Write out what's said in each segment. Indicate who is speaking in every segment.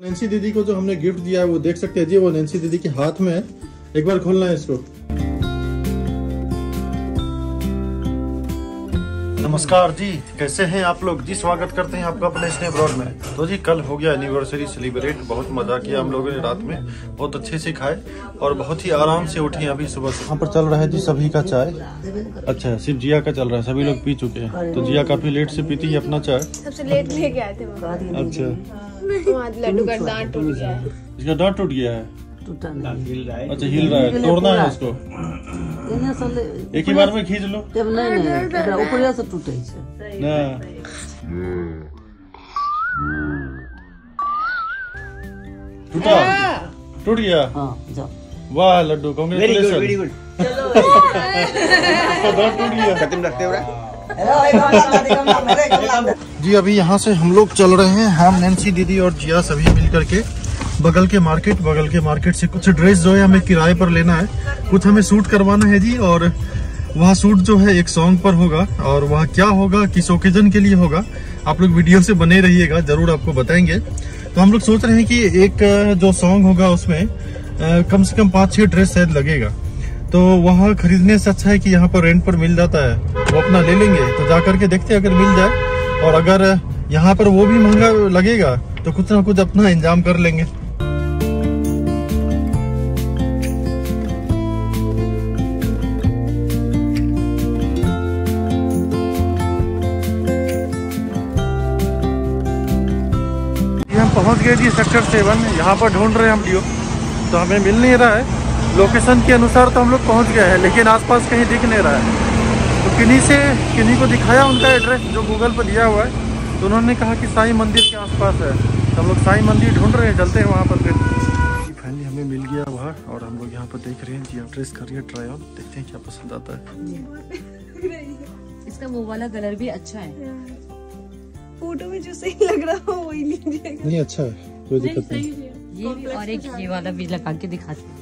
Speaker 1: Nancy दीदी को जो हमने गिफ्ट दिया है वो देख सकते हैं। जी वो नैन्सी दीदी के हाथ में है। एक बार खोलना है इसको। नमस्कार जी कैसे हैं आप लोग? जी स्वागत करते हैं आपका अपने स्ने ब्रॉड में। तो जी कल हो गया एनिवर्सरी सेलिब्रेट बहुत मज़ा किया हम लोगों ने रात में। बहुत अच्छे से खाए और बहुत ही आराम से उठे अभी सुबह से। यहाँ पर चल रहा है जी सभी का चाय। अच्छा सिर्फ़ जिया का चल रहा है। सभी लोग पी चुके हैं। तो जिया काफ़ी लेट से पीती है अपना चाय।
Speaker 2: सबसे लेट लेके आए थे
Speaker 1: अच्छा।
Speaker 2: लड्डू का दांत टूट गया है।
Speaker 1: इसका दांत टूट गया है।
Speaker 3: टूटा नहीं।
Speaker 1: अच्छा हिल रहा है। तोड़ना है उसको। एक ही बार में खींच लो।
Speaker 3: जब नहीं नहीं ऊपरिया से टूटे छै
Speaker 1: ना। टूटा। टूट गया।
Speaker 3: हाँ जाओ।
Speaker 1: वाह लड्डू कांग्रेचुलेशन वेरी गुड दांत टूट गया।
Speaker 4: खत्म रखते हो
Speaker 1: जी, अभी यहाँ से हम लोग चल रहे हैं। हम नैन्सी दीदी और जिया सभी मिल करके बगल के मार्केट बगल के मार्केट से कुछ ड्रेस जो है हमें किराए पर लेना है, कुछ हमें सूट करवाना है जी, और वहाँ सूट जो है एक सॉन्ग पर होगा, और वह क्या होगा, किस ओकेजन के लिए होगा, आप लोग वीडियो से बने रहिएगा, ज़रूर आपको बताएँगे। तो हम लोग सोच रहे हैं कि एक जो सॉन्ग होगा उसमें कम से कम पाँच छः ड्रेस शायद लगेगा। तो वहाँ खरीदने से अच्छा है कि यहाँ पर रेंट पर मिल जाता है, वो अपना ले लेंगे तो जा करके देखते हैं, अगर मिल जाए और अगर यहाँ पर वो भी महँगा लगेगा तो कुछ ना कुछ अपना इंतज़ाम कर लेंगे। पहुँच गए जी सेक्टर सेवन यहाँ पर ढूंढ रहे हैं हम लियो तो हमें मिल नहीं रहा है। लोकेशन के अनुसार तो हम लोग पहुँच गए हैं, लेकिन आसपास कहीं दिख नहीं रहा है। तो किन्हीं से किन्हीं को दिखाया उनका एड्रेस जो गूगल पर दिया हुआ है? तो उन्होंने कहा कि साई मंदिर के आसपास है। तो हम लोग साई मंदिर ढूंढ रहे हैं चलते हैं वहाँ पर फिर। फाइनली हमें मिल गया वहाँ और हम लोग यहाँ पर देख रहे हैं। जी ड्रेस कर रही है ट्राई ऑन देखते हैं क्या पसंद आता है।
Speaker 5: इसका वो वाला कलर भी अच्छा है।
Speaker 2: फ़ोटो में जो सही लग रहा हो वही लीजिएगा।
Speaker 1: नहीं अच्छा है कोई दिक्कत नहीं।
Speaker 5: ये भी और एक ये वाला भी लगा के दिखाती हूँ।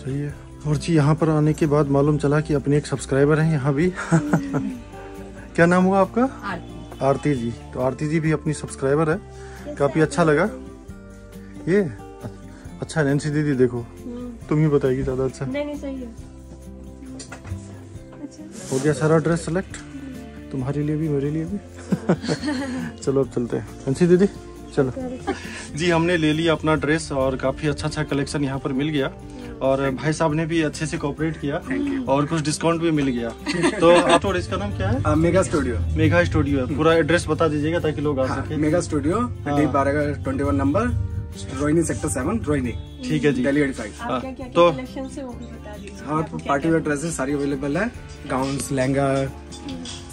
Speaker 1: सही है। और जी यहाँ पर आने के बाद मालूम चला कि अपने एक सब्सक्राइबर हैं यहाँ भी। क्या नाम हुआ आपका?
Speaker 5: आरती।
Speaker 1: आरती जी। तो आरती जी भी अपनी सब्सक्राइबर है। काफ़ी अच्छा लगा। ये अच्छा नैन्सी दीदी देखो। तुम ही बताएगी ज़्यादा अच्छा।
Speaker 2: नहीं नहीं सही है।
Speaker 1: हो गया सारा ड्रेस सेलेक्ट तुम्हारे लिए भी मेरे लिए भी? चलो अब चलते हैं। नैन्सी दीदी चलो। जी हमने ले लिया अपना ड्रेस और काफ़ी अच्छा अच्छा कलेक्शन यहाँ पर मिल गया। और भाई साहब ने भी अच्छे से कोऑपरेट किया और कुछ डिस्काउंट भी मिल गया। तो आप और इसका नाम क्या है?
Speaker 4: Mega studio.
Speaker 1: मेगा स्टूडियो है। पूरा एड्रेस बता दीजिएगा ताकि लोग आ सके।
Speaker 4: मेगा स्टूडियो डी बारह twenty one number Rohini sector seven Rohini.
Speaker 1: ठीक है जी।
Speaker 4: दिल्ली
Speaker 1: हाँ,
Speaker 2: क्या
Speaker 1: तो
Speaker 2: कलेक्शन से वो भी बता दीजिए।
Speaker 4: हाँ पार्टी वेयर ड्रेसेस सारी अवेलेबल है। गाउन लहंगा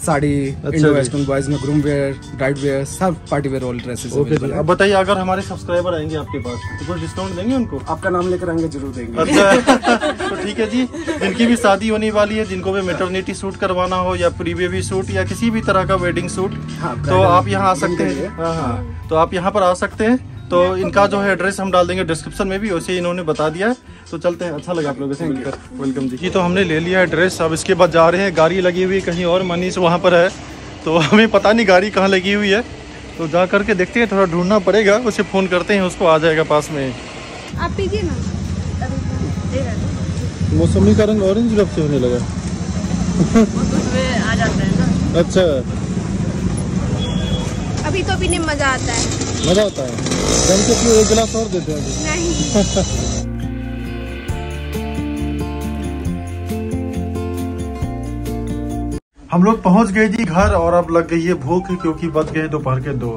Speaker 4: साड़ी
Speaker 1: अच्छा
Speaker 4: वेस्टर्न बॉयज़ में ग्रूम वेयर ब्राइड वेयर सब party wear all dresses
Speaker 1: okay
Speaker 4: available
Speaker 1: अब बताइए अगर हमारे सब्सक्राइबर आएँगे आपके पास तो कुछ डिस्काउंट देंगे उनको?
Speaker 4: आपका नाम लेकर आएँगे ज़रूर देंगे।
Speaker 1: अच्छा। तो ठीक है जी जिनकी भी शादी होने वाली है जिनको भी मेटर्निटी सूट करवाना हो या प्री बेबी सूट या किसी भी तरह का वेडिंग सूट
Speaker 4: हाँ,
Speaker 1: तो आप यहाँ आ सकते हैं। हाँ हाँ। तो आप यहाँ पर आ सकते हैं। तो इनका जो है एड्रेस हम डाल देंगे डिस्क्रिप्शन में भी वैसे इन्होंने बता दिया है। तो चलते हैं। अच्छा लगा आप लोगों से मिलकर। वेलकम जी। जी तो हमने ले लिया एड्रेस अब इसके बाद जा रहे हैं। गाड़ी लगी हुई कहीं और। मनीष वहाँ पर है। तो हमें पता नहीं गाड़ी कहाँ लगी हुई है। तो जा करके देखते हैं। थोड़ा ढूंढना पड़ेगा। उसे फ़ोन करते हैं। उसको आ जाएगा पास में।
Speaker 2: आप पीजिए ना।
Speaker 1: मौसमी का रंग ऑरेंज कब से होने लगा।
Speaker 5: आ जाता है ना
Speaker 1: अच्छा।
Speaker 2: अभी तो पीने मज़ा आता है।
Speaker 1: मज़ा आता है। जम के एक गिलास और देते हैं
Speaker 2: नहीं।
Speaker 1: हम लोग पहुँच गए जी घर और अब लग गई है भूख क्योंकि बच गए दोपहर के दो।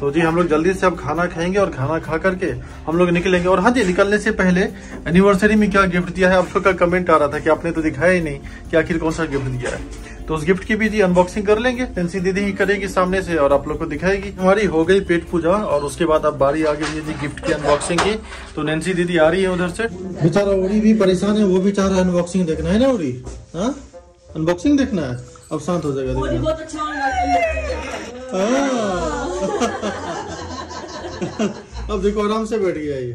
Speaker 1: तो जी हम लोग जल्दी से अब खाना खाएँगे और खाना खा करके हम लोग निकलेंगे। और हाँ जी निकलने से पहले एनिवर्सरी में क्या गिफ्ट दिया है? आप लोग का कमेंट आ रहा था कि आपने तो दिखाया ही नहीं कि आखिर कौन सा गिफ्ट दिया है। तो उस गिफ्ट की भी जी अनबॉक्सिंग कर लेंगे नैन्सी दीदी ही करेगी सामने से और आप लोग को दिखाएगी। हमारी हो गई पेट पूजा और उसके बाद अब बारी आ गई है जी गिफ्ट की अनबॉक्सिंग की। तो नैन्सी दीदी आ रही है उधर से। बेचारा उड़ी भी परेशान है वो भी चाह रहा है अनबॉक्सिंग देखना है ना उड़ी हाँ? अनबॉक्सिंग देखना है? अब शांत हो जाएगा देखना।
Speaker 5: अच्छा
Speaker 1: अब देखो आराम से बैठ गया ये।
Speaker 5: ही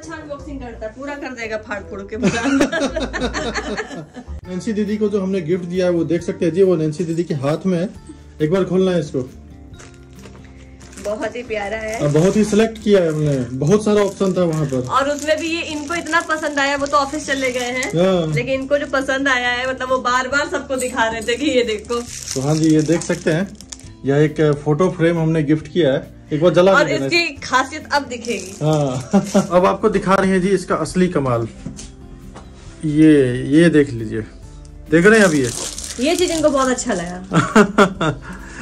Speaker 5: अच्छा अनबॉक्सिंग करता है पूरा कर देगा फाड़ फोड़ के
Speaker 1: नैन्सी दीदी को जो हमने गिफ्ट दिया है वो देख सकते हैं जी वो नैन्सी दीदी के हाथ में है। एक बार खोलना है इसको।
Speaker 5: बहुत ही प्यारा है।
Speaker 1: बहुत ही सिलेक्ट किया है हमने। बहुत सारा ऑप्शन था वहाँ पर।
Speaker 5: और उसमें भी ये इनको इतना पसंद आया वो तो ऑफ़िस चले गए हैं।
Speaker 1: हाँ।
Speaker 5: लेकिन इनको जो पसंद आया है मतलब वो बार बार सबको दिखा रहे थे कि ये देखो।
Speaker 1: तो हाँ जी ये देख सकते हैं। यह एक फ़ोटो फ्रेम हमने गिफ्ट किया है। एक बार जला
Speaker 5: और इसकी खासियत अब दिखेगी।
Speaker 1: हाँ। अब आपको दिखा रहे हैं जी इसका असली कमाल। ये ये देख लीजिए। देख रहे हैं अभी ये?
Speaker 5: ये चीज़ इनको बहुत अच्छा लगा।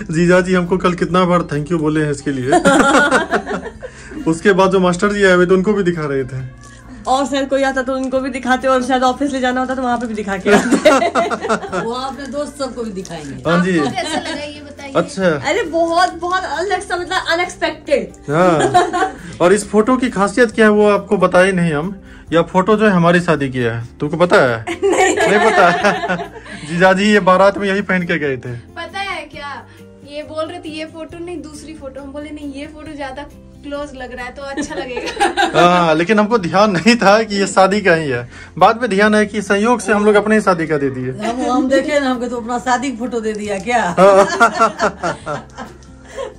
Speaker 1: जीजा जी हमको कल कितना बार थैंक यू बोले हैं इसके लिए। उसके बाद जो मास्टर जी आए हुए थे उनको भी दिखा रहे थे।
Speaker 5: और शायद कोई आता तो उनको भी दिखाते और शायद ऑफ़िस ले जाना होता तो वहाँ पे भी दिखा के आते।
Speaker 3: वो अपने दोस्त सबको भी दिखाएँगे।
Speaker 1: हाँ जी। अच्छा।
Speaker 5: अरे बहुत बहुत अलग सा मतलब अनएक्सपेक्टेड
Speaker 1: हाँ। और इस फ़ोटो की खासियत क्या है वो आपको बताए नहीं हम। यह फ़ोटो जो है हमारी शादी की है? तुमको पता है? नहीं। नहीं पता है? जीजा जी ये बारात में यही पहन के गए थे।
Speaker 2: पता है क्या? ये बोल रहे थे ये फ़ोटो नहीं दूसरी फ़ोटो। हम बोले नहीं ये फ़ोटो ज़्यादा क्लोज लग रहा है तो अच्छा लगेगा।
Speaker 1: हाँ लेकिन हमको ध्यान नहीं था कि ये शादी का ही। है बाद में ध्यान है कि संयोग से हम लोग अपने ही शादी का दे दिए।
Speaker 3: हम हम देखे ना हमको तो अपना शादी की फ़ोटो दे दिया क्या?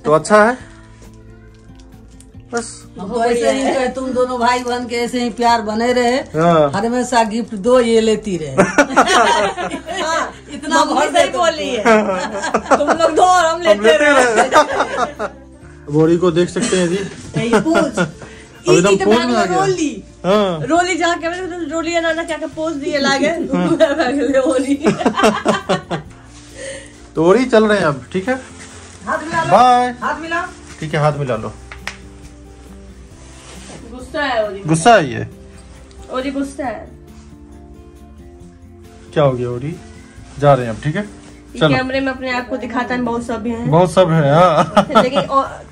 Speaker 1: तो अच्छा है? बस।
Speaker 3: हम तो ऐसे ही कहे तुम दोनों भाई बहन के ऐसे ही प्यार बने रहे।
Speaker 1: हाँ।
Speaker 3: हमेशा गिफ्ट दो ये लेती रहे। इतना
Speaker 5: मम्मी सही बोली है। तुम लोग दो और हम लेते रहे।
Speaker 1: बोरी को देख सकते हैं जी। एकदम पोज। में आ गया।
Speaker 5: रोली।
Speaker 1: हाँ।
Speaker 5: रोली जहाँ के मतलब रोली है नाना क्या क्या पोज दिए लागे। रोली।
Speaker 1: तो और ही चल रहे हैं अब ठीक है?
Speaker 3: हाथ मिला लो।
Speaker 1: बाय
Speaker 3: हाथ मिला।
Speaker 1: ठीक है हाथ मिला लो।
Speaker 5: गुस्सा है
Speaker 1: गुस्सा है ये?
Speaker 5: ओरी गुस्सा है।
Speaker 1: क्या हो गया ओरी जा रहे हैं अब ठीक है?
Speaker 5: कैमरे में अपने आप को दिखाता है बहुत सभ्य है।
Speaker 1: बहुत सब है हाँ।
Speaker 5: लेकिन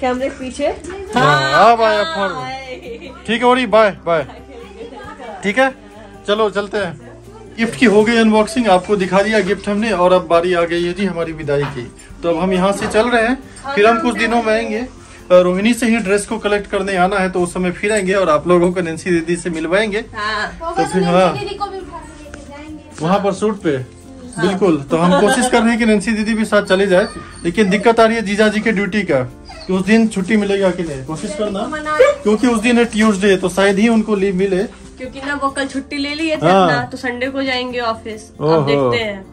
Speaker 5: कैमरे के पीछे।
Speaker 1: हाँ, फ़ोन। ठीक है ओरी बाय बाय ठीक है? चलो चलते हैं। गिफ्ट की हो गई अनबॉक्सिंग आपको दिखा दिया गिफ्ट हमने और अब बारी आ गई है जी हमारी विदाई की। तो अब हम यहाँ से चल रहे हैं फिर हम कुछ दिनों में आएँगे। रोहिणी से ही ड्रेस को कलेक्ट करने आना है तो उस समय फिर आएँगे और आप लोगों को नैन्सी दीदी से मिलवाएँगे।
Speaker 2: तो
Speaker 1: फिर
Speaker 2: तो
Speaker 1: हाँ। वहाँ पर सूट पे। बिल्कुल तो हम कोशिश कर रहे हैं कि नैन्सी दीदी भी साथ चले जाए लेकिन दिक्कत आ रही है जीजा जी के ड्यूटी का कि उस दिन छुट्टी मिलेगा कि नहीं कोशिश करना क्योंकि उस दिन है ट्यूसडे तो शायद ही उनको लीव मिले।
Speaker 5: क्योंकि ना वो कल छुट्टी ले लिए थे
Speaker 1: हाँ।
Speaker 5: तो संडे को जाएँगे ऑफ़िस अब देखते हैं।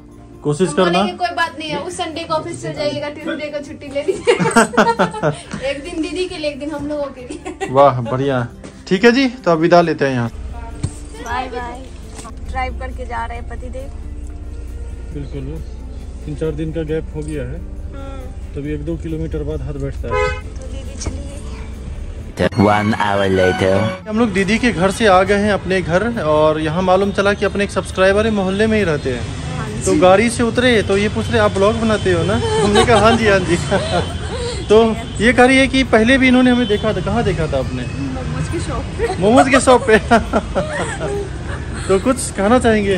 Speaker 1: कोशिश
Speaker 2: हम
Speaker 1: करना।
Speaker 2: कोई बात नहीं है उस संडे को ऑफ़िस चल जाइएगा ट्यूसडे को छुट्टी ले लीजिएगा एक दिन दीदी के लिए एक दिन हम लोगों के लिए।
Speaker 1: वाह बढ़िया। ठीक है जी तो अब विदा लेते हैं यहाँ।
Speaker 2: बाय बाय ड्राइव करके जा रहे हैं पतिदेव।
Speaker 1: बिल्कुल। तीन चार दिन का गैप हो गया है। तभी एक दो किलोमीटर बाद हाथ बैठता है।
Speaker 2: तो.
Speaker 1: हम लोग दीदी के घर से आ गए हैं अपने घर और यहाँ मालूम चला कि अपने एक सब्सक्राइबर है मोहल्ले में ही रहते हैं। तो गाड़ी से उतरे तो ये पूछ रहे आप ब्लॉग बनाते हो ना? हमने कहा हाँ जी हाँ जी। तो ये कह रही है कि पहले भी इन्होंने हमें देखा था। कहाँ देखा था आपने?
Speaker 2: मोमोज की शॉप पे।
Speaker 1: मोमोज के शॉप पे। तो कुछ कहना चाहेंगे?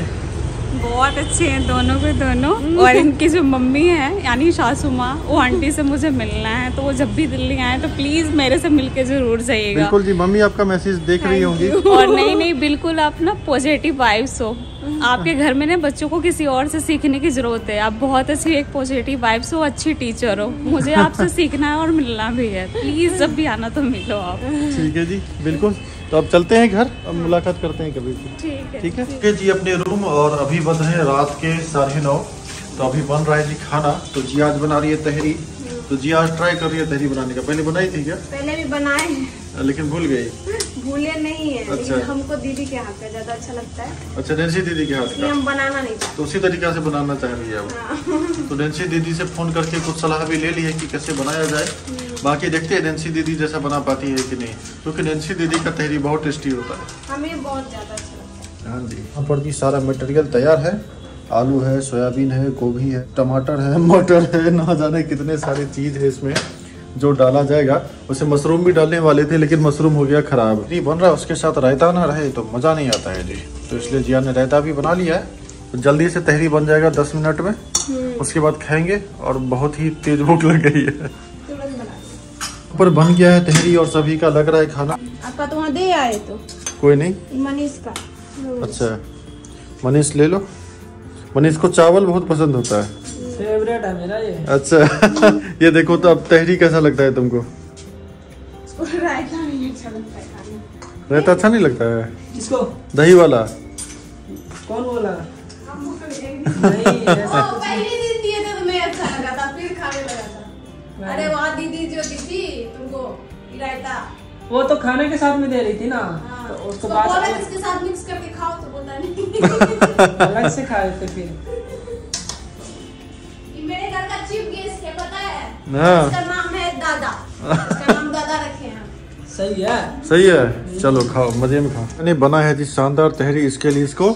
Speaker 6: बहुत अच्छे हैं दोनों के दोनों। और इनकी जो मम्मी है यानी सासू माँ वो आंटी से मुझे मिलना है तो वो जब भी दिल्ली आए तो प्लीज़ मेरे से मिलके ज़रूर जाइएगा।
Speaker 1: बिल्कुल जी मम्मी आपका मैसेज देख रही होंगी।
Speaker 6: और नहीं नहीं बिल्कुल आप ना पॉजिटिव वाइब्स हो। आपके घर में ना बच्चों को किसी और से सीखने की ज़रूरत है। आप बहुत अच्छी एक पॉजिटिव वाइब्स हो अच्छी टीचर हो। मुझे आपसे सीखना है और मिलना भी है। प्लीज़ जब भी आना तो मिलो आप।
Speaker 1: ठीक है जी बिल्कुल। तो अब चलते हैं घर अब मुलाकात करते हैं कभी
Speaker 6: ठीक है
Speaker 1: ठीक है? ठीक जी अपने रूम और अभी बज रहे हैं रात के साढ़े नौ। तो अभी बन रहा है जी खाना। तो जी आज बना रही है तहरी। तो जी आज ट्राई कर रही है तहरी बनाने का। पहले बनाई थी क्या?
Speaker 2: पहले भी बनाए
Speaker 1: लेकिन भूल गई।
Speaker 2: भूले नहीं है
Speaker 1: अच्छा।
Speaker 2: लेकिन हमको दीदी के हाथ का ज़्यादा अच्छा लगता है।
Speaker 1: अच्छा नैन्सी दीदी के हाथ का?
Speaker 2: हम बनाना नहीं
Speaker 1: तो उसी तरीका से बनाना चाह रही है अब तो नैन्सी दीदी से फ़ोन करके कुछ सलाह भी ले ली है कि कैसे बनाया जाए। बाकी देखते हैं नैन्सी दीदी जैसा बना पाती है कि नहीं क्योंकि नैन्सी दीदी का तहरी बहुत टेस्टी होता है।
Speaker 2: हमें बहुत ज़्यादा अच्छा हाँ।
Speaker 1: जी। यहाँ पर जी सारा मटेरियल तैयार है। आलू है सोयाबीन है गोभी है टमाटर है मटर है ना जाने कितने सारे चीज़ है इसमें। जो डाला जाएगा उसे मशरूम भी डालने वाले थे लेकिन मशरूम हो गया खराब। जी बन रहा है उसके साथ रायता ना रहे तो मज़ा नहीं आता है जी। तो इसलिए जिया ने रायता भी बना लिया है। तो जल्दी से तहरी बन जाएगा दस मिनट में। उसके बाद खाएँगे और बहुत ही तेज भूख लग गई है। ऊपर बन गया है तहरी और सभी का लग रहा है खाना।
Speaker 2: आपका तो वहाँ दे आए तो।
Speaker 1: कोई नहीं।
Speaker 2: मनीष का।
Speaker 1: अच्छा। मनीष ले लो। मनीष को चावल बहुत पसंद होता है।
Speaker 3: फेवरेट है मेरा ये।
Speaker 1: अच्छा। ये देखो तो अब तहरी कैसा लगता है तुमको?
Speaker 2: अच्छा लगता है
Speaker 1: रायता अच्छा नहीं लगता है?
Speaker 4: किसको?
Speaker 1: दही वाला।
Speaker 4: कौन
Speaker 2: तो
Speaker 4: नहीं ऐसा
Speaker 2: वो पहले दिन दिए थे तो अच्छा लगा था फिर खाने लगा था। अरे वहाँ दीदी जो दी थी तुमको रायता
Speaker 4: वो तो खाने के साथ में दे रही थी ना
Speaker 2: हाँ,
Speaker 4: तो उसको
Speaker 2: तो
Speaker 4: बाद
Speaker 2: बोला इसके साथ मिक्स करके खाओ तो बोलता नहीं।
Speaker 4: अलग से खाए थे फिर। सही है।
Speaker 1: सही है। चलो खाओ मज़े में खाओ। मैंने बना है जी शानदार तहरी इसके लिए इसको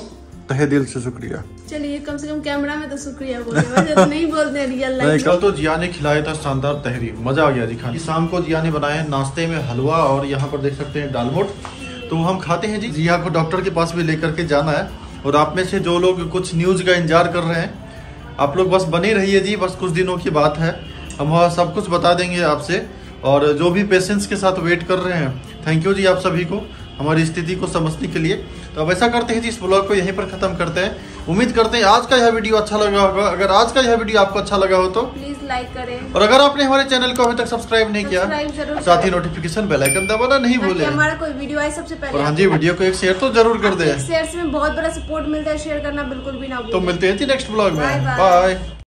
Speaker 1: तहे दिल से शुक्रिया।
Speaker 2: चलिए कम से कम कैमरा में तो शुक्रिया बोले तो नहीं बोलते रियल
Speaker 1: नहीं
Speaker 2: लाइफ
Speaker 1: कल तो जिया ने खिलाया था शानदार तहरी। मज़ा आ गया जी खाने। शाम को जिया ने बनाया है नाश्ते में हलवा और यहाँ पर देख सकते हैं दालमोट तो हम खाते हैं जी। जिया को डॉक्टर के पास भी लेकर के जाना है और आप में से जो लोग कुछ न्यूज़ का इंतज़ार कर रहे हैं आप लोग बस बने रहिए जी। बस कुछ दिनों की बात है। हम वहाँ सब कुछ बता देंगे आपसे। और जो भी पेशेंस के साथ वेट कर रहे हैं थैंक यू जी आप सभी को हमारी स्थिति को समझने के लिए। तो अब ऐसा करते हैं जी इस ब्लॉग को यहीं पर खत्म करते हैं। उम्मीद करते हैं आज का यह वीडियो अच्छा लगा होगा। अगर आज का यह वीडियो आपको अच्छा लगा हो तो
Speaker 2: प्लीज़ लाइक करें।
Speaker 1: और अगर आपने हमारे चैनल को अभी तक सब्सक्राइब नहीं किया साथ ही नोटिफिकेशन बेल आइकन दबाना नहीं भूले।
Speaker 2: हमारा कोई वीडियो आए सबसे पहले
Speaker 1: और हाँ जी वीडियो को एक शेयर तो ज़रूर कर दे।
Speaker 2: शेयर में बहुत बड़ा सपोर्ट मिलता है शेयर करना बिल्कुल भी ना
Speaker 1: तो मिलते हैं जी नेक्स्ट ब्लॉग में. बाय